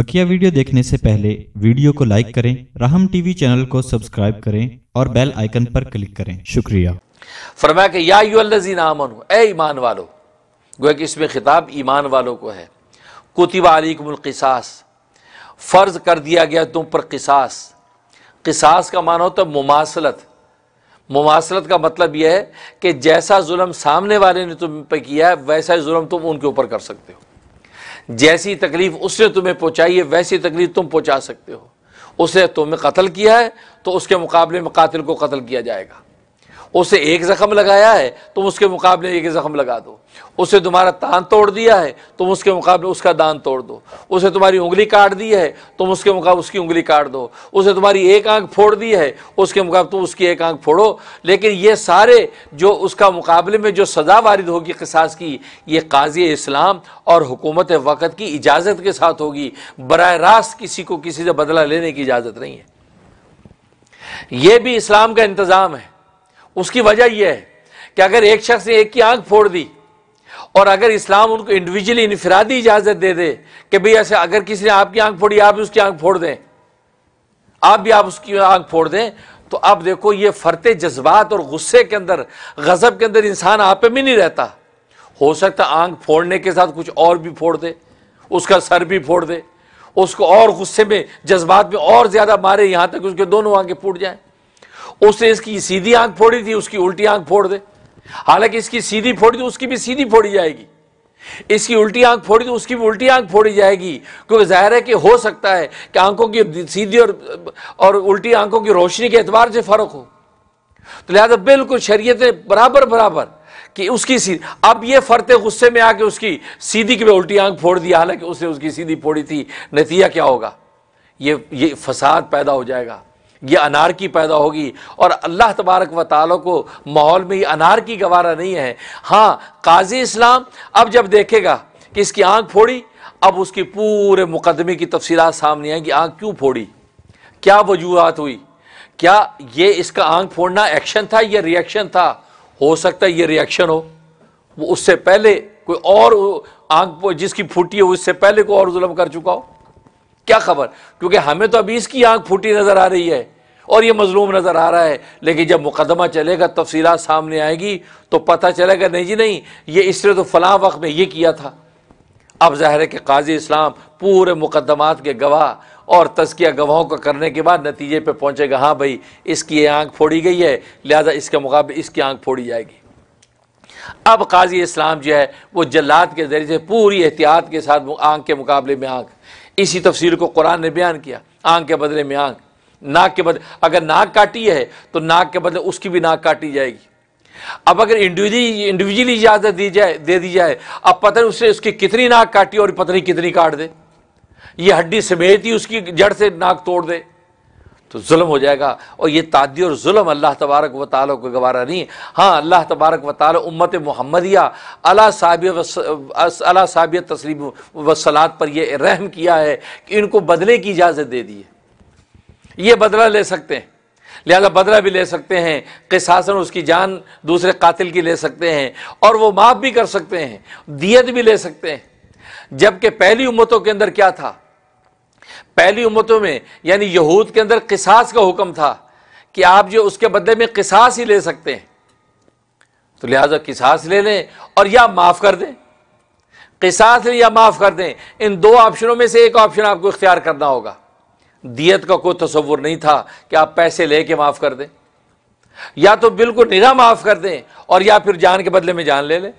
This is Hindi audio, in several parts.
बकिया वीडियो देखने से पहले वीडियो को लाइक करें, राहम टीवी चैनल को सब्सक्राइब करें और बेल आइकन पर क्लिक करें। शुक्रिया। फरमाया कि या युल्लजीन आमनु, ए ईमान वालो, गोया कि इसमें खिताब ईमान वालों को है। कुतिबा अलीकुमुल किसास, फ़र्ज़ कर दिया गया तुम पर किसास। किसास का माना होता है मुमासलत। मुमासलत का मतलब यह है कि जैसा जुल्म सामने वाले ने तुम पर किया है, वैसा ही जुल्म तुम उनके ऊपर कर सकते हो। जैसी तकलीफ़ उसने तुम्हें पहुंचाई है, वैसी तकलीफ़ तुम पहुँचा सकते हो। उसने तुम्हें कत्ल किया है तो उसके मुकाबले में कातिल को कत्ल किया जाएगा। उसे एक जख्म लगाया है, तुम उसके मुकाबले एक जख्म लगा दो। उसे तुम्हारा तान तोड़ दिया है, तुम उसके मुकाबले उसका दान तोड़ दो। उसे तुम्हारी उंगली काट दी है, तुम उसके मुकाबले उसकी उंगली काट दो। उसे तुम्हारी एक आँख फोड़ दी है, उसके मुकाबले तुम उसकी एक आँख फोड़ो। लेकिन ये सारे जो उसका मुकाबले में जो सज़ा वारिद होगी किसास की, ये काजी इस्लाम और हुकूमत वक़्त की इजाज़त के साथ होगी। बर रास्त किसी को किसी से बदला लेने की इजाज़त नहीं है। ये भी इस्लाम का इंतज़ाम है। उसकी वजह यह है कि अगर एक शख्स ने एक की आँख फोड़ दी और अगर इस्लाम उनको इंडिविजुअली इनफरादी इजाज़त दे दे कि भाई ऐसे अगर किसी ने आपकी आँख फोड़ी, आप भी उसकी आँख फोड़ दें, आप भी आप उसकी आँख फोड़ दें तो आप देखो ये फरते जज्बात और गुस्से के अंदर, गजब के अंदर इंसान आप में नहीं रहता। हो सकता आँख फोड़ने के साथ कुछ और भी फोड़ दे, उसका सर भी फोड़ दे, उसको और गुस्से में, जज्बात में और ज़्यादा मारे, यहाँ तक उसके दोनों आँखें फूट जाएँ। उसने इसकी सीधी आँख फोड़ी थी, उसकी उल्टी आँख फोड़ दे। हालाँकि इसकी सीधी फोड़ी तो उसकी भी सीधी फोड़ी जाएगी। इसकी उल्टी आँख फोड़ी तो उसकी भी उल्टी आँख फोड़ी जाएगी, क्योंकि ज़ाहिर है कि हो सकता है कि आँखों की सीधी और और उल्टी आँखों की रोशनी के एतबार से फ़र्क हो। तो लिहाजा बिल्कुल शरीयत बराबर बराबर कि उसकी सीधी अब ये फरते गुस्से में आके उसकी सीधी की उल्टी आँख फोड़ दी, हालाँकि उसने उसकी सीधी फोड़ी थी, नतीजा क्या होगा? ये ये फसाद पैदा हो जाएगा। ये अनार की पैदा होगी। और अल्लाह तबारक व ताली को माहौल में ये अनार की गवारा नहीं है। हाँ काजी इस्लाम, अब जब देखेगा कि इसकी आँख फोड़ी, अब उसकी पूरे मुकदमे की तफसीत सामने आएँगी। आँख क्यों फोड़ी? क्या वजूहत हुई? क्या ये इसका आँख फोड़ना एक्शन था या रिएक्शन था? हो सकता है ये रिएक्शन हो। वो उससे पहले कोई और आँख जिसकी फूटी हो, उससे पहले कोई और जुल्म कर चुका हो? क्या खबर? क्योंकि हमें तो अभी इसकी आँख फूटी नज़र आ रही है। और ये मजलूम नज़र आ रहा है। लेकिन जब मुकदमा चलेगा तफसीत सामने आएगी तो पता चलेगा, नहीं जी, नहीं, ये इसने तो फलां वक्त में ये किया था। अब ज़ाहिर है कि काजी इस्लाम पूरे मुकदमात के गवाह और तस्किया गवाहों का करने के बाद नतीजे पे पहुंचेगा हाँ भाई, इसकी ये आँख फोड़ी गई है, लिहाजा इसके मुकाबले इसकी आँख फोड़ी जाएगी। अब काजी इस्लाम जो है, वो जल्लाद के ज़रिए से पूरी एहतियात के साथ आँख के मुकाबले में आँख। इसी तफसील को कुरान ने बयान किया, आँख के बदले में आँख। नाक के बदले, अगर नाक काटी है तो नाक के बदले उसकी भी नाक काटी जाएगी। अब अगर इंडिविजुअली इंडिविजुअली इजाज़त दी जाए, दे दी जाए, अब पता नहीं उससे उसकी कितनी नाक काटी और पता नहीं कितनी काट दे। ये हड्डी समेत ही उसकी जड़ से नाक तोड़ दे तो जुल्म हो जाएगा। और ये तादी और जुल्म अल्लाह तबारक व ताल को गवारा नहीं हाँ। अल्लाह तबारक व ताल उम्मत मोहम्मदिया, अला साबियत तस्लीम व सलात पर यह रहम किया है कि इनको बदले की इजाज़त दे दी है। ये बदला ले सकते हैं। लिहाजा बदला भी ले सकते हैं, किसासन उसकी जान दूसरे कातिल की ले सकते हैं और वो माफ़ भी कर सकते हैं, दियत भी ले सकते हैं। जबकि पहली उम्मतों के अंदर क्या था? पहली उम्मतों में, यानी यहूद के अंदर किसास का हुक्म था कि आप जो उसके बदले में किसास ही ले सकते हैं। तो लिहाजा किसास ले लें और या माफ़ कर दें। किसास लें या माफ़ कर दें, इन दो ऑप्शनों में से एक ऑप्शन आपको इख्तियार करना होगा। दियत का कोई तस्वुर नहीं था कि आप पैसे लेके माफ़ कर दें। या तो बिल्कुल निरा माफ़ कर दें और या फिर जान के बदले में जान ले लें।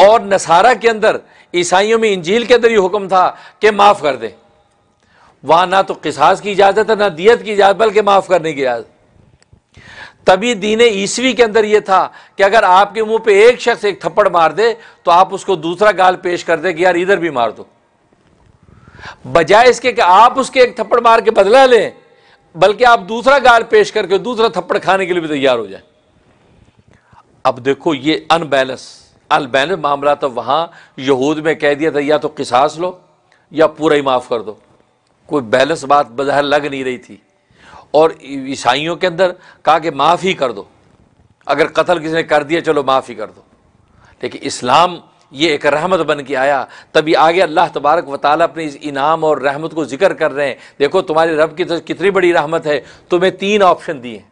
और नसारा के अंदर, ईसाइयों में इंजील के अंदर ही हुक्म था कि माफ़ कर दें। वहाँ ना तो किसास की इजाज़त है, ना दियत की इजाज़त, बल्कि माफ़ करने की इजाज़त। तभी दीन ईसवी के अंदर यह था कि अगर आपके मुँह पे एक शख्स एक थप्पड़ मार दे तो आप उसको दूसरा गाल पेश कर दे कि यार इधर भी मार दो। बजाय इसके कि आप उसके एक थप्पड़ मार के बदला लें, बल्कि आप दूसरा गाल पेश करके दूसरा थप्पड़ खाने के लिए भी तैयार हो जाए। अब देखो ये अनबैलेंस अनबैलेंस मामला तो वहाँ यहूद में कह दिया था, या तो किसास लो, या पूरा ही माफ़ कर दो। कोई बैलेंस बात बजहर लग नहीं रही थी। और ईसाइयों के अंदर कहा कि माफ़ ही कर दो। अगर कत्ल किसी ने कर दिया, चलो माफ़ ही कर दो। लेकिन इस्लाम ये एक रहमत बन के आया। तभी आगे अल्लाह तबारक व ताली अपने इस इनाम और रहमत को ज़िक्र कर रहे हैं। देखो, तुम्हारे रब की तो कितनी बड़ी रहमत है। तुम्हें तीन ऑप्शन दिए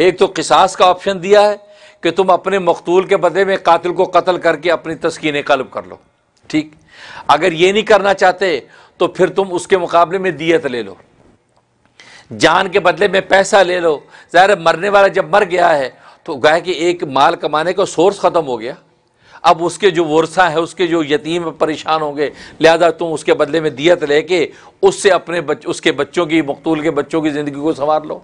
एक तो किसास का ऑप्शन दिया है कि तुम अपने मकतूल के बदले में कातिल को कत्ल करके अपनी तस्कीन कल्ब कर लो। ठीक? अगर ये नहीं करना चाहते तो फिर तुम उसके मुकाबले में दियत ले लो। जान के बदले में पैसा ले लो। ज़ाहिर मरने वाला जब मर गया है तो गाय कि एक माल कमाने का सोर्स ख़त्म हो गया। अब उसके जो वर्षा है उसके जो यतीम परेशान होंगे लिहाजा तुम उसके बदले में दियत लेके उससे अपने बच, उसके बच्चों की मकतूल के बच्चों की ज़िंदगी को संवार लो।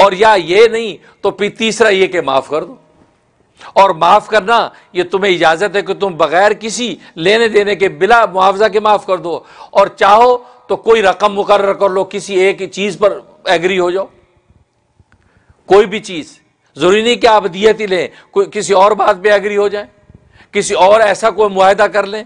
और या ये नहीं तो फिर तीसरा ये कि माफ़ कर दो। और माफ़ करना ये तुम्हें इजाज़त है कि तुम बगैर किसी लेने देने के बिला मुआवजा के माफ़ कर दो। और चाहो तो कोई रकम मुकर कर लो किसी एक चीज़ पर एग्री हो जाओ। कोई भी चीज़ ज़रूरी नहीं कि आप दियत ही लें कोई किसी और बात पे एग्री हो जाए। किसी और ऐसा कोई मुआदा कर लें?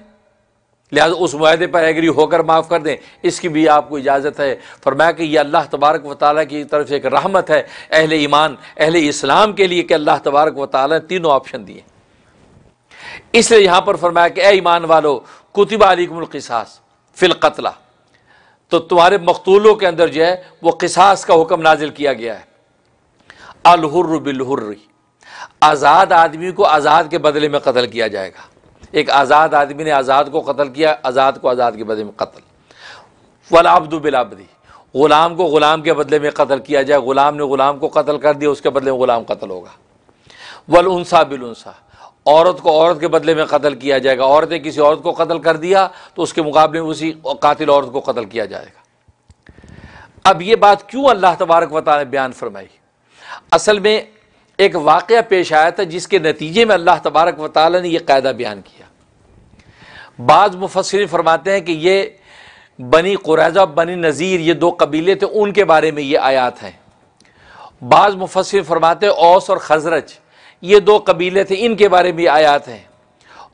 लिहाजा उस माहे पर एग्री होकर माफ़ कर दें। इसकी भी आपको इजाज़त है। फरमाया कि यह अल्लाह तबारक व ताली की तरफ़ से एक रहमत है अहल ईमान, अहल इस्लाम के लिए कि अल्लाह तबारक व ताली ने तीनों ऑप्शन दिए। इसलिए यहाँ पर फरमाया कि ए ईमान वालो, कुतबा अलीकमसास फ़िल कतला। तो तुम्हारे मकतूलों के अंदर जो है, वो किसास का हुक्म नाजिल किया गया है। अलहुर्र बिलहुर्री। आज़ाद आदमी को आज़ाद के बदले में कत्ल किया जाएगा। एक आज़ाद आदमी ने आज़ाद को कत्ल किया, आज़ाद को आज़ाद के बदले में कत्ल। वलाब्दु बिलाबदी ग़ुलाम को ग़ुलाम के बदले में कत्ल किया जाए। ग़ुलाम ने ग़ुलाम को कत्ल कर दिया, उसके बदले में ग़ुलाम कत्ल होगा। वलसा बिलसा औरत को औरत के बदले में कत्ल किया जाएगा। औरत ने किसी औरत को कत्ल कर दिया तो उसके मुकाबले में उसी कातिल औरत को कत्ल किया जाएगा। अब ये बात क्यों अल्लाह तबारक वता ने बयान फरमाई? असल में एक वाक़ पेश आया था जिसके नतीजे में अल्लाह तबारक वाली ने यह कायदा बयान किया। बाज़ मुफसरी फरमाते हैं कि ये बनी कुरैजा, बनी नज़ीर, ये दो कबीले थे, उनके बारे में ये आयात हैं। बाज़ मुफसर फरमाते ओस और खजरज, ये दो कबीले थे, इनके बारे में आयात हैं।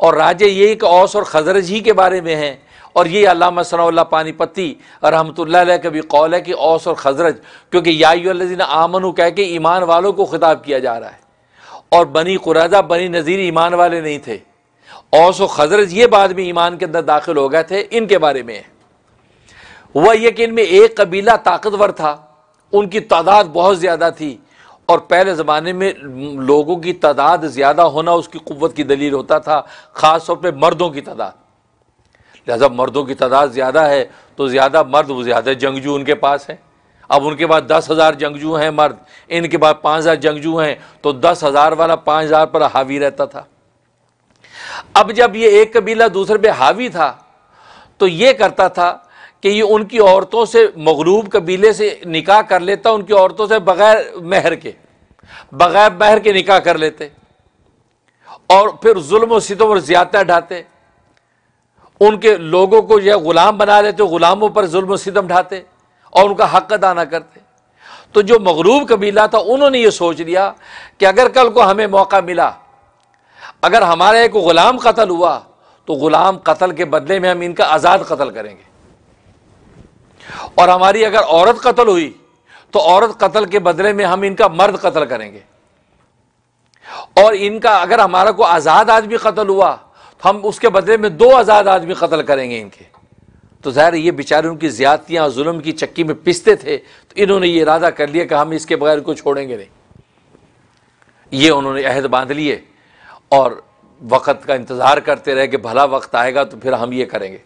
और राजे ये कि ओस और खजरज ही के बारे में हैं और ये अल्लाह सनाल्ला पानीपति रहमत का भी कौल है कि औस और खजरज, क्योंकि याजीन आमन कह के ईमान वालों को खिताब किया जा रहा है। और बनी कुराजा, बनी नज़ीर ईमान वाले नहीं थे। औस और खजरज ये बाद में ईमान के अंदर दाखिल हो गए थे, इनके बारे में। वह यह कि इनमें एक कबीला ताकतवर था, उनकी तादाद बहुत ज़्यादा थी, और पहले ज़माने में लोगों की तादाद ज़्यादा होना उसकी कुत की दलील होता था ख़ास तौर पर मर्दों की तादाद। लिहाजा मर्दों की तादाद ज़्यादा है तो ज़्यादा मर्द, वो ज़्यादा जंगजू उनके पास हैं। अब उनके पास दस हज़ार जंगजू हैं मर्द, इनके पास पाँच हज़ार जंगजू हैं तो दस हज़ार वाला पाँच हज़ार पर हावी रहता था। अब जब ये एक कबीला दूसरे पे हावी था तो ये करता था कि ये उनकी औरतों से मगलूब कबीले से निकाह कर लेता, उनकी औरतों से बगैर महर के, बगैर महर के निकाह कर लेते। और फिर जुल्म सितम और ज़्यादा ढाते। उनके लोगों को यह गुलाम बना लेते, गुलामों पर जुल्म सिदम ढाते और उनका हक अदा ना करते। तो जो मगरूब कबीला था, उन्होंने ये सोच लिया कि अगर कल को हमें मौका मिला, अगर हमारा एक गुलाम कत्ल हुआ तो गुलाम कत्ल के बदले में हम इनका आज़ाद कत्ल करेंगे। और हमारी अगर औरत कत्ल हुई तो औरत कत्ल के बदले में हम इनका मर्द कत्ल करेंगे। और इनका, अगर हमारा को आज़ाद आदमी कत्ल हुआ हम उसके बदले में दो आज़ाद आदमी कत्ल करेंगे इनके। तो ज़ाहिर ये बेचारे उनकी ज़्यादतियाँ और जुल्म की चक्की में पिसते थे तो इन्होंने ये इरादा कर लिया कि हम इसके बगैर को छोड़ेंगे नहीं। ये उन्होंने अहद बाँध लिए और वक़्त का इंतज़ार करते रहे कि भला वक्त आएगा तो फिर हम ये करेंगे।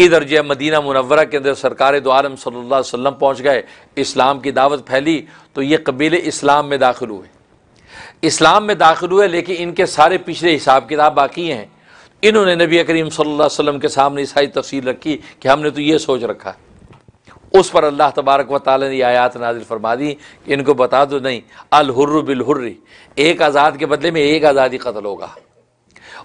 इधर जो मदीना मुनवरा के अंदर सरकार दो आलम अलैहि वसल्लम पहुँच गए, इस्लाम की दावत फैली तो ये कबीले इस्लाम में दाखिल हुए। इस्लाम में दाखिल हुए, लेकिन इनके सारे पिछले हिसाब किताब बाकी हैं। इन्होंने नबी करीम सल्लल्लाहु अलैहि वसल्लम के सामने ईसाई तफसील रखी कि हमने तो ये सोच रखा उस पर अल्लाह तबारक व ताली ने आयात नाजिल फरमा दी कि इनको बता दो, नहीं, अलहुर्र बिलहुर्री, एक आज़ाद के बदले में एक आज़ादी कत्ल होगा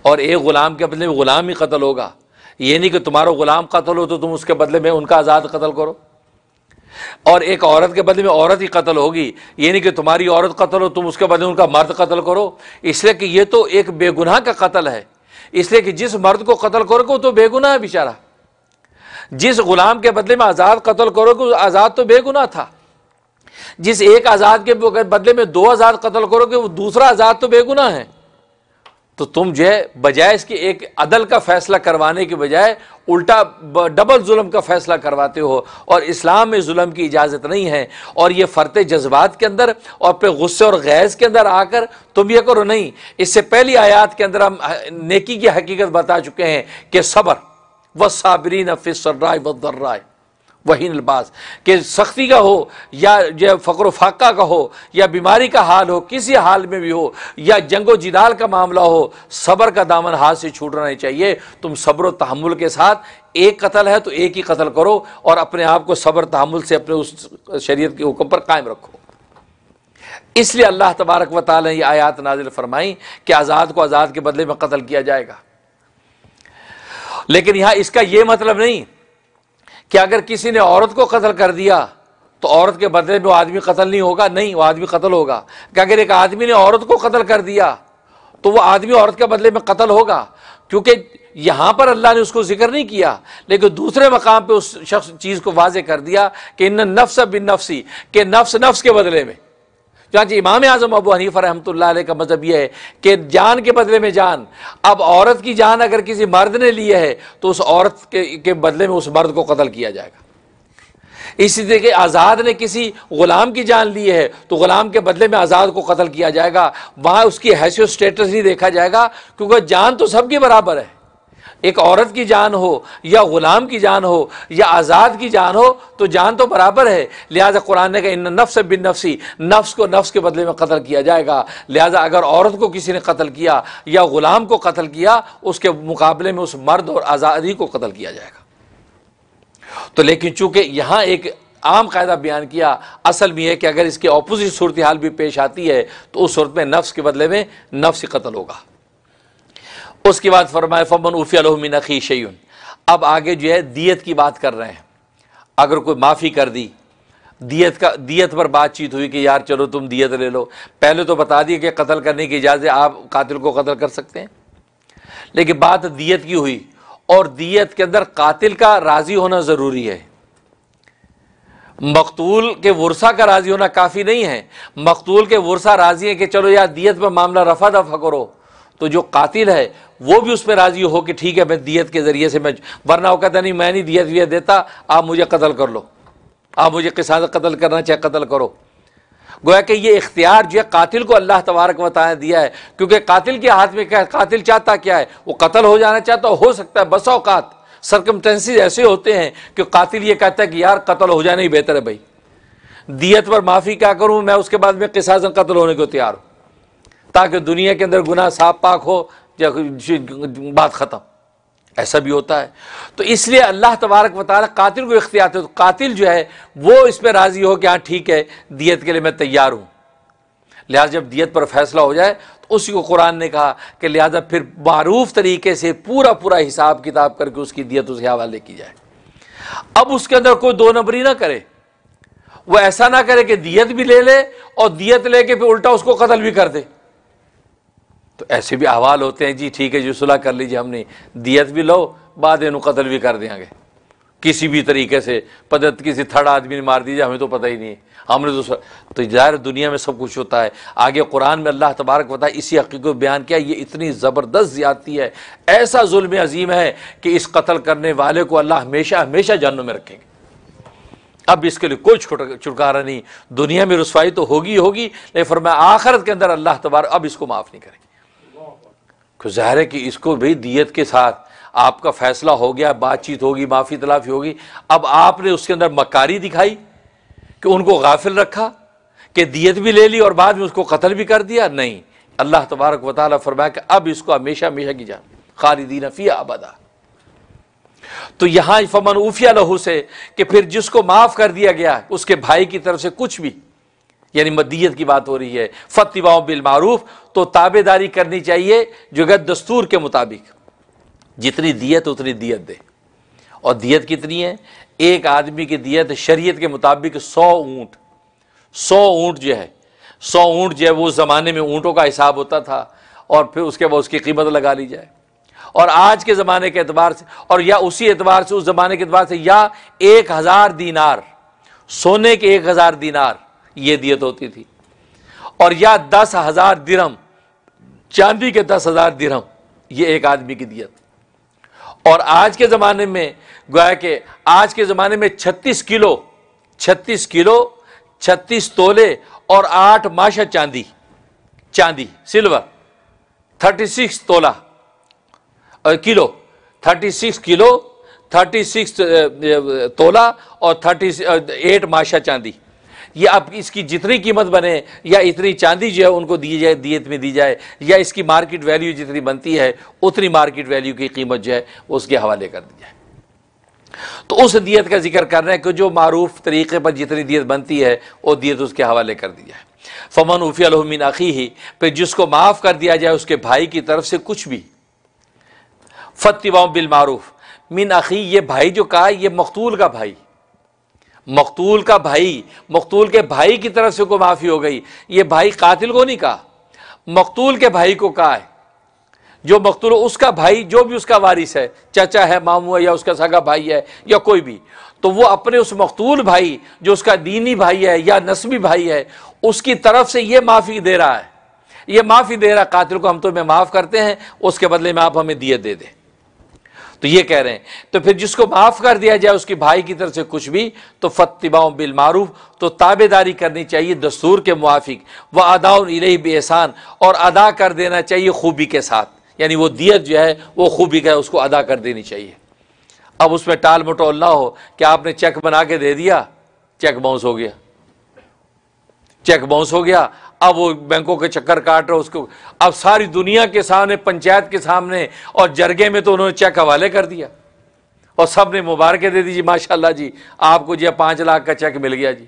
और एक ग़ुलाम के बदले में ग़ुलाम ही कत्ल होगा। ये नहीं कि तुम्हारा ग़ुलाम कत्ल हो तो तुम उसके बदले में उनका आज़ाद कत्ल करो। और एक औरत के बदले में औरत ही कत्ल होगी। ये नहीं कि तुम्हारी औरत कत्ल हो, तुम उसके बदले उनका मर्द कत्ल करो। इसलिए कि ये तो एक बेगुनाह का कत्ल है। इसलिए कि जिस मर्द को कत्ल करोगे, वो तो बेगुनाह है बेचारा। जिस गुलाम के बदले में आज़ाद कत्ल करोगे आज़ाद तो बेगुनाह था। जिस एक आज़ाद के बदले में दो आज़ाद कत्ल करोगे, वो दूसरा आज़ाद तो बेगुनाह है। तो तुम जो है, बजाय इसके एक अदल का फैसला करवाने के बजाय उल्टा डबल जुल्म का फैसला करवाते हो और इस्लाम में जुल्म की इजाज़त नहीं है और ये फ़रते जज्बात के अंदर और फिर गुस्से और गैज़ के अंदर आकर तुम ये करो नहीं। इससे पहली आयात के अंदर हम नेकी की हकीकत बता चुके हैं कि सबर व साबरीन फ़िसर्राय व दर्राय वही लिबास कि सख्ती का हो, या जो फ़क्र फाका का हो, या बीमारी का हाल हो, किसी हाल में भी हो, या जंगो जिदाल का मामला हो, सब्र का दामन हाथ से छूटना नहीं चाहिए। तुम सब्र तहमुल के साथ, एक कत्ल है तो एक ही कत्ल करो और अपने आप को सब्र तहमुल से अपने उस शरीयत के हुक्म पर कायम रखो। इसलिए अल्लाह तबारक व ने आयात नाजिल फरमाई कि आज़ाद को आज़ाद के बदले में कत्ल किया जाएगा। लेकिन यहाँ इसका यह मतलब नहीं कि अगर किसी ने औरत को कत्ल कर दिया तो औरत के बदले में वो आदमी कत्ल नहीं होगा? नहीं, वो आदमी कत्ल होगा। कि अगर एक आदमी ने औरत को कत्ल कर दिया तो वो आदमी औरत के बदले में कत्ल होगा? क्योंकि यहाँ पर अल्लाह ने उसको ज़िक्र नहीं किया, लेकिन दूसरे मकाम पर उस शख्स चीज़ को वाजे कर दिया कि इन नफ्स बिन नफसी, के नफ्स नफ्स के बदले में। चाची इमाम आज़म अबू हनीफा रहमत का मज़हब यह है कि जान के बदले में जान। अब औरत की जान अगर किसी मर्द ने ली है तो उस औरत के, के बदले में उस मर्द को कत्ल किया जाएगा। इसी तरीके आज़ाद ने किसी गुलाम की जान ली है तो गुलाम के बदले में आज़ाद को कत्ल किया जाएगा। वहाँ उसकी हैसियत स्टेटस नहीं देखा जाएगा क्योंकि जान तो सबके बराबर है। एक औरत की जान हो, या गुलाम की जान हो, या आज़ाद की जान हो तो जान तो बराबर है। लिहाजा कुरान ने कहा इन नफ्स बिन नफसी, नफ्स को नफ्स के बदले में कत्ल किया जाएगा। लिहाजा अगर औरत को किसी ने कत्ल किया, या गुलाम को कत्ल किया, उसके मुकाबले में उस मर्द और आज़ादी को कत्ल किया जाएगा। तो लेकिन चूँकि यहाँ एक आम कायदा बयान किया, असल में यह कि अगर इसकी अपोजिट सूरत हाल भी पेश आती है तो उस सूरत में नफ्स के बदले में नफ्स कत्ल होगा। उसके बाद फरमाए फमन उफ़ियामिन अखी शयन अब आगे जो है, दियत की बात कर रहे हैं। अगर कोई माफ़ी कर दी, दियत का, दियत पर बातचीत हुई कि, यार चलो तुम दियत ले लो। पहले तो बता दिए कि कत्ल करने की इजाज़त, आप कातिल को कत्ल कर सकते हैं। लेकिन बात दियत की हुई, और दियत के अंदर कातिल का राज़ी होना ज़रूरी है। मकतूल के वर्षा का राज़ी होना काफ़ी नहीं है। मकतूल के वर्षा राज़ी है कि, चलो यार, दियत पर मामला रफा दफ़ा करो। तो जो कातिल है, वो भी उस पर राज़ी हो कि ठीक है, मैं दियत के ज़रिए से मैं, वरना वो कहता, नहीं, मैं नहीं दियत वियत देता, आप मुझे कत्ल कर लो। आप मुझे किसान कत्ल करना चाहे, कत्ल करो। गोया कि ये इख्तियार जो है, कातिल को अल्लाह तबारक बताया दिया है, क्योंकि कातिल के हाथ में क्या कातिल चाहता क्या है? वो कत्ल हो जाना चाहता, हो सकता है बस औकात सरकमटेंसेज ऐसे होते हैं कि कातिल ये कहता है कि, यार, कत्ल हो जाना ही बेहतर है भाई। दियत पर माफ़ी क्या करूँ, मैं उसके बाद में किसाजन कत्ल होने को तैयार हूँ? ताकि दुनिया के अंदर गुना साफ़ पाक हो, या बात ख़त्म। ऐसा भी होता है। तो इसलिए अल्लाह तबारक बता कातिल को इख्तियार तो कातिल जो है, वो इस पर राज़ी हो कि हाँ ठीक है, दियत के लिए मैं तैयार हूँ। लिहाजा जब दियत पर फैसला हो जाए तो उसी को कुरान ने कहा कि लिहाजा फिर मारूफ तरीके से पूरा पूरा हिसाब किताब करके उसकी दियत उसके हवाले की जाए। अब उसके अंदर कोई दो नंबरी ना करे। वो ऐसा ना करे कि दियत भी ले ले और दियत लेके फिर उल्टा उसको कत्ल भी कर दे। तो ऐसे भी अहवाल होते हैं, जी, ठीक है, जी, सुलह कर लीजिए हमने, दियत भी लो, बाद इन कत्ल भी कर देंगे। किसी भी तरीके से पदत किसी थर्ड आदमी ने मार दीजिए हमें तो पता ही नहीं है। हमने तो तो ज़ाहिर दुनिया में सब कुछ होता है। आगे कुरान में अल्लाह तबारक बताया इसी हकीक को बयान किया, ये इतनी ज़बरदस्त ज्यादती है, ऐसा जुल्म अजीम है कि इस कत्ल करने वाले को अल्लाह हमेशा हमेशा जानों में रखेंगे। अब इसके लिए कोई छुटकारा नहीं। दुनिया में रसवाई तो होगी होगी, लेकिन मैं आखरत के अंदर अल्लाह तबार अब इसको माफ़ नहीं करेंगे। ज़ाहिर है कि इसको भी दियत के साथ आपका फैसला हो गया, बातचीत होगी माफ़ी तलाफी होगी। अब आपने उसके अंदर मकारी दिखाई कि उनको गाफिल रखा, कि दियत भी ले ली और बाद में उसको कत्ल भी कर दिया? नहीं। अल्लाह तबारक वाली फरमाया कि अब इसको हमेशा हमेशा की जान। खालिदीन फ़िया अबदा। तो यहाँ फमन उफिया लहू से कि फिर जिसको माफ़ कर दिया गया, उसके भाई की तरफ़ से कुछ भी यानी मदीयत की बात हो रही है फतवा बिल मारूफ तो ताबेदारी करनी चाहिए जो दस्तूर के मुताबिक। जितनी दियत, उतनी दियत दे। और दियत कितनी है? एक आदमी की दियत शरीयत के मुताबिक सौ ऊँट। सौ ऊँट जो है, सौ ऊँट जो है, वो ज़माने में ऊँटों का हिसाब होता था और फिर उसके बाद उसकी कीमत लगा ली जाए। और आज के ज़माने के एतबार से, और या उसी एतबार से, उस ज़माने के एतबार से, या एक हज़ार दीनार, सोने के एक हज़ार दीनार ये दियत होती थी। और या दस हज़ार दिरम चांदी के दस हज़ार दिरहम, ये एक आदमी की दियत। और आज के ज़माने में, गोया के आज के ज़माने में छत्तीस किलो छत्तीस किलो, छत्तीस तोले और आठ माशा चांदी चांदी, सिल्वर, थर्टी सिक्स तोला kilo, thirty six kilo, thirty six तोला और थर्टी एट माशा चांदी। ये अब इसकी जितनी कीमत बने या इतनी चांदी जो है उनको दी जाए दियत में दी जाए, या इसकी मार्केट वैल्यू जितनी बनती है, उतनी मार्केट वैल्यू की कीमत जो है उसके हवाले कर दी जाए। तो उस दियत का ज़िक्र कर रहे हैं कि जो मारूफ तरीके पर जितनी दियत बनती है, वो दियत उसके हवाले कर दी जाए। फमन उफ़ी अलमिन अखी ही फिर जिसको माफ़ कर दिया जाए उसके भाई की तरफ़ से कुछ भी। फतवा बिल मारूफ, मिन अखी, ये भाई जो कहा, ये मकतूल का भाई। मकतूल का भाई, मकतूल के भाई की तरफ़ से को माफ़ी हो गई। ये भाई कातिल को नहीं कहा, मकतूल के भाई को कहा है। जो मकतूल, उसका भाई जो भी उसका वारिस है, चाचा है, मामू है, या उसका सगा भाई है, या कोई भी तो वो अपने उस मकतूल भाई, जो उसका दीनी भाई है, या नस्बी भाई है, उसकी तरफ़ से ये माफ़ी दे रहा है। ये माफ़ी दे रहा कातिल को हम तुम्हें माफ़ करते हैं, उसके बदले में आप हमें दिए दे दें। तो ये कह रहे हैं। तो फिर जिसको माफ़ कर दिया जाए, उसके भाई की तरफ़ से कुछ भी तो फतबाओं बिल मारूफ तो ताबेदारी करनी चाहिए दस्तूर के मुआफिक। व अदाउन इलही बेहसान, और अदा कर देना चाहिए खूबी के साथ। यानी वो दियत जो है, वो खूबी का है, उसको अदा कर देनी चाहिए। अब उसमें टाल मटोल ना हो, कि आपने चेक बना के दे दिया, चेक बाउंस हो गया। चेक बाउंस हो गया अब वो बैंकों के चक्कर काट रहे उसको अब सारी दुनिया के सामने, पंचायत के सामने और जरगे में तो उन्होंने चेक हवाले कर दिया। और सबने मुबारकें दे दीजिए माशाल्लाह जी। आपको जी पाँच लाख का चेक मिल गया जी।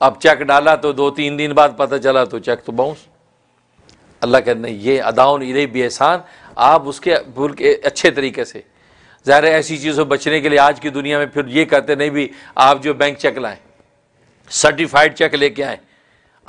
अब चेक डाला तो दो तीन दिन बाद पता चला तो चेक तो बाउंस। अल्लाह कहते नहीं, ये अदाउन इले भी एहसान आप उसके भूल के अच्छे तरीके से। ज़ाहिर ऐसी चीज़ों बचने के लिए आज की दुनिया में फिर ये कहते नहीं भी, आप जो बैंक चेक लाएँ सर्टिफाइड चेक लेके आए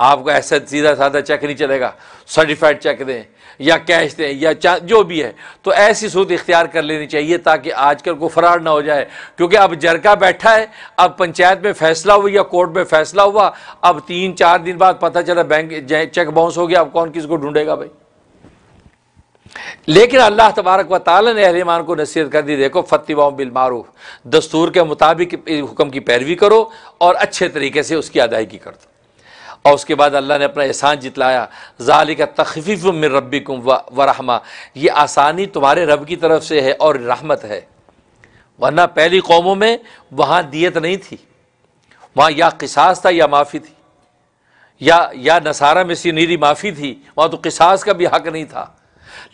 आपको ऐसा सीधा साधा चेक नहीं चलेगा। सर्टिफाइड चेक दें, या कैश दें, या जो भी है। तो ऐसी सूद इख्तियार कर लेनी चाहिए ताकि आजकल को फरार ना हो जाए। क्योंकि अब जरका बैठा है, अब पंचायत में फैसला हुआ या कोर्ट में फैसला हुआ, अब तीन चार दिन बाद पता चला बैंक चेक बाउंस हो गया, अब कौन किसको ढूंढेगा भाई? लेकिन अल्लाह तबारक व ताल ने अहलमान को नसीहत कर दी, देखो फतवा बिल मारूफ। दस्तूर के मुताबिक हुक्म की पैरवी करो और अच्छे तरीके से उसकी अदायगी कर दो। और उसके बाद अल्लाह ने अपना एहसान जितलाया ज़ाली का तखफ़ीफ़ में रबी कुम व रहमा। ये आसानी तुम्हारे रब की तरफ़ से है और रहमत है। वरना पहली कौमों में वहाँ दियत नहीं थी। वहाँ या किसास था या माफ़ी थी। या या नसारा में सीनीरी माफ़ी थी। वहाँ तो किसास का भी हक नहीं था।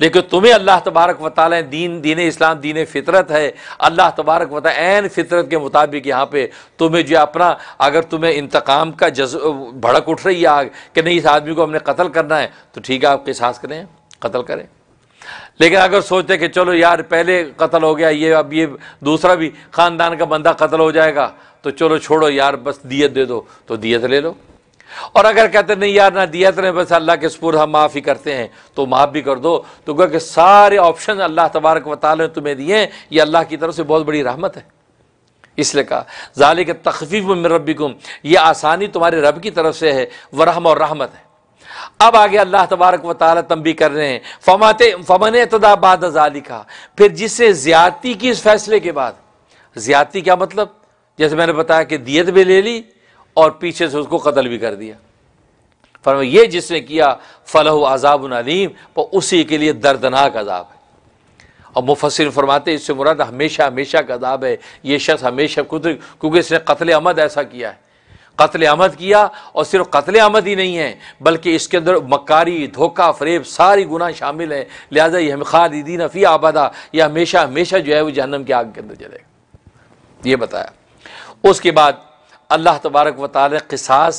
लेकिन तुम्हें अल्लाह तबारक वाली दीन दीन इस्लाम, दीन फितरत है। अल्लाह तबारक वाली एन फितरत के मुताबिक यहाँ पे तुम्हें जो अपना, अगर तुम्हें इंतकाम का जज, भड़क उठ रही है आग कि नहीं, इस आदमी को हमने कत्ल करना है तो ठीक है, आप किसास करें? कत्ल करें। लेकिन अगर सोचते कि चलो यार, पहले कत्ल हो गया, ये अब ये दूसरा भी ख़ानदान का बंदा कत्ल हो जाएगा तो चलो छोड़ो यार, बस दियत दे दो तो दियत ले लो। और अगर कहते नहीं यार, ना दिया तो बस अल्लाह के स्पुर हम माफ़ ही करते हैं। तो माफ़ भी कर दो। तो कि सारे ऑप्शन अल्लाह तबारक वाल ने तुम्हें दिए हैं। ये अल्लाह की तरफ़ से बहुत बड़ी रहमत है। इसलिए कहा, जालिक तखफीफ में रबिकुम ये आसानी तुम्हारे रब की तरफ़ से है वरहम और रहमत है। अब आगे अल्लाह तबारक व ताली तंबी कर रहे हैं। फमाते, फमन तदाबाद जालिका। फिर जिससे ज्यादती की इस फैसले के बाद, ज्यादती क्या मतलब? जैसे मैंने बताया कि दियत भी ले ली और पीछे से उसको कत्ल भी कर दिया। फरमा ये जिसने किया, फलह अजाब अलीम तो उसी के लिए दर्दनाक अजाब है। और मुफसर फरमाते इससे मुराद हमेशा हमेशा का अजाब है। ये शख्स हमेशा खुद, क्योंकि इसने कत्ल अमद ऐसा किया है। कत्ल अमद किया और सिर्फ़ कत्ल अमद ही नहीं है, बल्कि इसके अंदर मकारी, धोखा, फरेब, सारी गुना शामिल हैं। लिहाजा ये हम खालिदीन आबादा यह हमेशा हमेशा जो है वो जहनम के आग के अंदर जलेगा ये बताया। उसके बाद अल्लाह तबारक व ताल किसास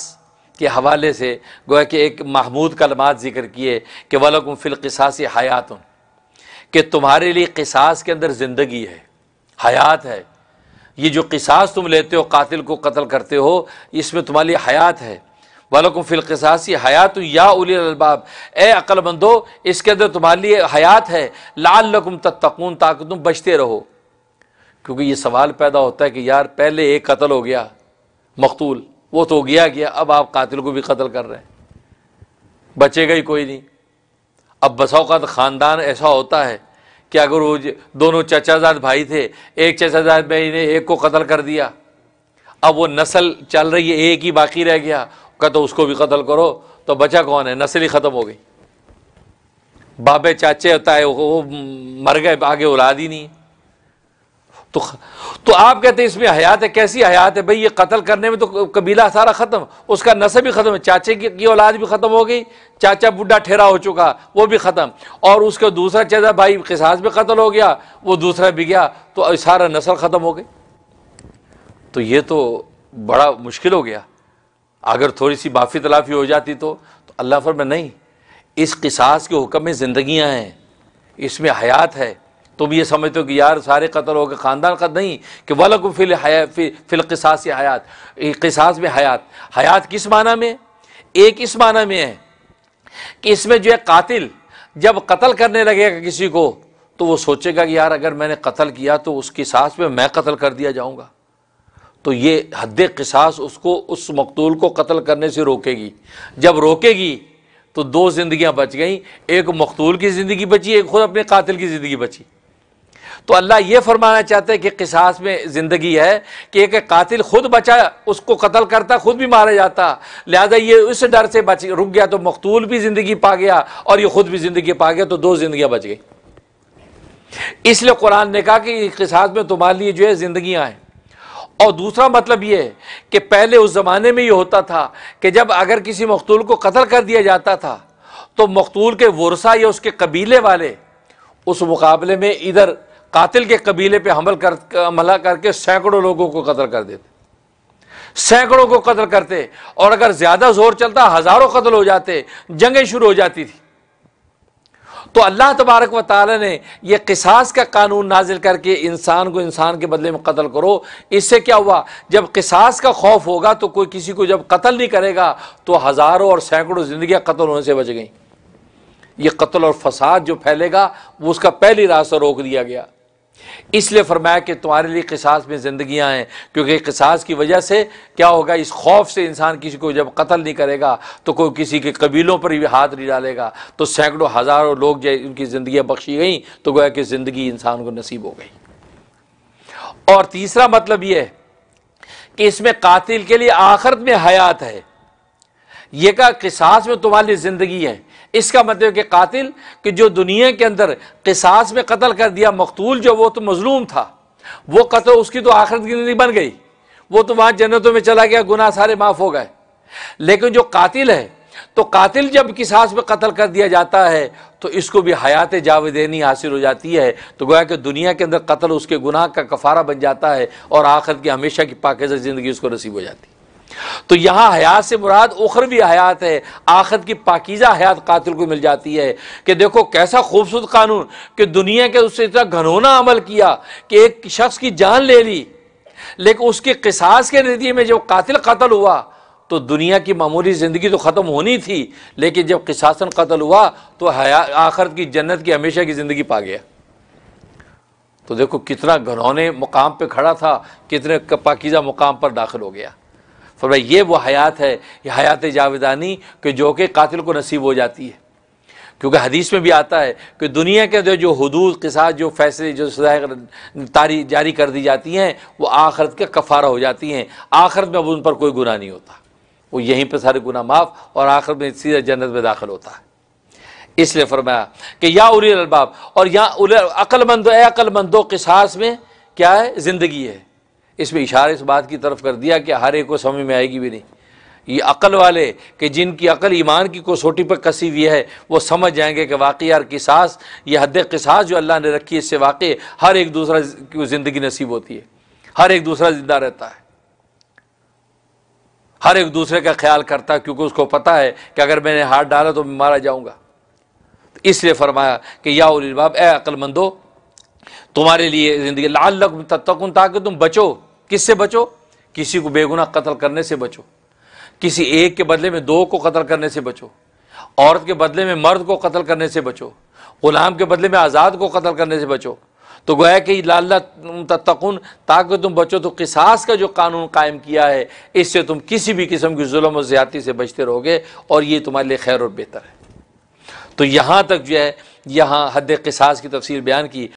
के हवाले से गोया कि एक महमूद कलमात ज़िक्र किए कि वलकुम फ़िल किसास हयात कि तुम्हारे लिए किसास के अंदर ज़िंदगी है, हयात है। ये जो किसास तुम लेते हो, कातिल को कत्ल करते हो, इसमें तुम्हारे लिए हयात है। वलकुम फ़िल किसासी हयात या उलबाब ए अक्लमंदो, इसके अंदर तुम्हारे लिए हयात है। लाल लकुम तत्तकून, ताकि तुम बचते रहो। क्योंकि ये सवाल पैदा होता है कि यार, पहले एक कत्ल हो गया मकतूल, वो तो गया गया, अब आप कातिल को भी कत्ल कर रहे हैं। बचेगा ही कोई नहीं। अब बसाओकात ख़ानदान ऐसा होता है कि अगर वो दोनों चचाजाद भाई थे, एक चचाजाद भाई ने एक को कत्ल कर दिया। अब वो नस्ल चल रही है, एक ही बाकी रह गया। कहते तो उसको भी कत्ल करो तो बचा कौन है? नस्ल ही ख़त्म हो गई। बाबे चाचे होता है, वो मर गए, आगे औलाद ही नहीं तो तो आप कहते हैं इसमें हयात है कैसी हयात है? भाई ये कत्ल करने में तो कबीला सारा ख़त्म। उसका नसब भी ख़त्म है। चाचे की, की औलाद भी ख़त्म हो गई। चाचा बुढ़ा ठहरा हो चुका वो भी ख़त्म। और उसका दूसरा चाचा भाई किसास भी कत्ल हो गया वो दूसरा भी गया तो सारा नस्ल ख़त्म हो गई। तो ये तो बड़ा मुश्किल हो गया। अगर थोड़ी सी माफ़ी तलाफ़ी हो जाती तो, तो अल्लाह फर में नहीं इस किसास के हुक्म में ज़िंदगियाँ हैं इसमें हयात है तुम ये समझते हो कि यार सारे कत्ल हो गए, ख़ानदान का नहीं, कि वलक फिल फिल किसास हयात। किसास में हयात। हयात किस माना में? एक इस माना में है कि इसमें जो है कातिल, जब कत्ल करने लगेगा किसी को तो वो सोचेगा कि यार अगर मैंने कत्ल किया तो उसकी सास में मैं कत्ल कर दिया जाऊँगा। तो ये हद किसास उसको, उस मकतूल को कत्ल करने से रोकेगी। जब रोकेगी तो दो जिंदगियाँ बच गई। एक मकतूल की ज़िंदगी बची, एक खुद अपने कातिल की ज़िंदगी बची। तो अल्लाह ये फरमाना चाहते हैं कि किसास में ज़िंदगी है कि एक कातिल खुद बचा, उसको कत्ल करता, खुद भी मारा जाता। लिहाजा ये उस डर से बच, रुक गया तो मकतूल भी ज़िंदगी पा गया और ये खुद भी ज़िंदगी पा गया तो दो जिंदगियाँ बच गई। इसलिए कुरान ने कहा कि किसास में तुम्हारे लिए जो है ज़िंदगियाँ हैं। और दूसरा मतलब ये कि पहले उस ज़माने में ये होता था कि जब अगर किसी मकतूल को कत्ल कर दिया जाता था तो मकतूल के वर्षा या उसके कबीले वाले उस मुकाबले में इधर कातिल के कबीले पे हमल कर, हमला करके सैकड़ों लोगों को कत्ल कर देते। सैकड़ों को कत्ल करते और अगर ज़्यादा ज़ोर चलता, हज़ारों कत्ल हो जाते, जंगें शुरू हो जाती थी। तो अल्लाह तबारक व ताली ने यह किसास का कानून नाजिल करके इंसान को इंसान के बदले में कत्ल करो। इससे क्या हुआ? जब किसास का खौफ होगा तो कोई किसी को जब कत्ल नहीं करेगा तो हज़ारों और सैकड़ों ज़िंदियाँ कत्ल होने से बच गई। ये कत्ल और फसाद जो फैलेगा, वो उसका पहली रास्ता रोक दिया गया। इसलिए फरमाया कि तुम्हारे लिए किसास में ज़िंदगियाँ हैं, क्योंकि किसास की वजह से क्या होगा, इस खौफ से इंसान किसी को जब कत्ल नहीं करेगा तो कोई किसी के कबीलों पर भी हाथ नहीं डालेगा तो सैकड़ों हज़ारों लोग जो उनकी ज़िंदगियाँ बख्शी गई तो गोया कि ज़िंदगी इंसान को नसीब हो गई। और तीसरा मतलब यह कि इसमें कातिल के लिए आखिरत में हयात है। ये का किसास में तुम्हारी ज़िंदगी है। इसका मतलब कि कातिल, कि जो दुनिया के अंदर किसास में कत्ल कर दिया मकतूल जो, वो तो मजलूम था। वो कत्ल उसकी तो आखिरत की ज़िंदगी बन गई। वो तो वहाँ जन्नतों में चला गया, गुनाह सारे माफ़ हो गए। लेकिन जो कातिल है तो कातिल जब किसास में कत्ल कर दिया जाता है तो इसको भी हयात जावेदेनी हासिल हो जाती है। तो गोया कि दुनिया के अंदर कत्ल उसके गुनाह का कफारा बन जाता है और आखिर की हमेशा की पाकिजा ज़िंदगी उसको नसीब हो जाती है। तो यहाँ हयात से मुराद उखरवी हयात है। आखिर की पाकिजा हयात कातिल को मिल जाती है कि देखो कैसा खूबसूरत कानून कि दुनिया के उससे इतना घनोना अमल किया कि एक शख्स की जान ले ली। लेकिन उसके किसास के नतीजे में जब कातिल कत्ल हुआ तो दुनिया की मामूली ज़िंदगी तो ख़त्म होनी थी, लेकिन जब किसासन कत्ल हुआ तो आखिर की जन्नत की हमेशा की ज़िंदगी पा गया। तो देखो कितना घनौने मुकाम पे खड़ा था, कितने पाकिजा मुकाम पर दाखिल हो गया। फरमाया, ये वो हयात है, ये हयात जावेदानी कि जो कि कातिल को नसीब हो जाती है। क्योंकि हदीस में भी आता है कि दुनिया के जो जो हदूद के साथ जो फैसले, जो सजाएँ तारी, जारी कर दी जाती हैं, वो आखरत के कफ़ारा हो जाती हैं। आखरत में अब उन पर कोई गुनाह नहीं होता। वो यहीं पर सारे गुनाह माफ़ और आखिर में सीधे जन्नत में दाखिल होता है। इसलिए फरमाया कि या उल अलबाब और यहाँ अक्लमंदो अक्लमंदो किसास में क्या है? ज़िंदगी है। इसमें इशारा इस बात की तरफ़ कर दिया कि हर एक को समझ में आएगी भी नहीं। ये अकल वाले कि जिनकी अकल ईमान की कसोटी पर कसी हुई है, वो समझ जाएँगे कि वाकई यार किसास, ये हद किसास जो अल्लाह ने रखी है, इससे वाकई हर एक दूसरा की ज़िंदगी नसीब होती है। हर एक दूसरा ज़िंदा रहता है। हर एक दूसरे का ख्याल करता है, क्योंकि उसको पता है कि अगर मैंने हाथ डाला तो मैं मारा जाऊँगा। तो इसलिए फरमाया कि या उलबाब ए अक्लमंदो तुम्हारे लिए ज़िंदगी लाल लक तत्कुन ताकि तुम बचो। किससे बचो? किसी को बेगुना कत्ल करने से बचो। किसी एक के बदले में दो को कत्ल करने से बचो। औरत के बदले में मर्द को कत्ल करने से बचो। गुलाम के बदले में आज़ाद को कत्ल करने से बचो। तो गोया कि लाल तत्कुन ताकि तुम बचो तो किसास का जो कानून कायम किया है, इससे तुम किसी भी किस्म की जुल्म और ज़्यादती से बचते रहोगे, और ये तुम्हारे लिए खैर और बेहतर है। तो यहाँ तक जो है, यहाँ हद किसास की तफसीर बयान की।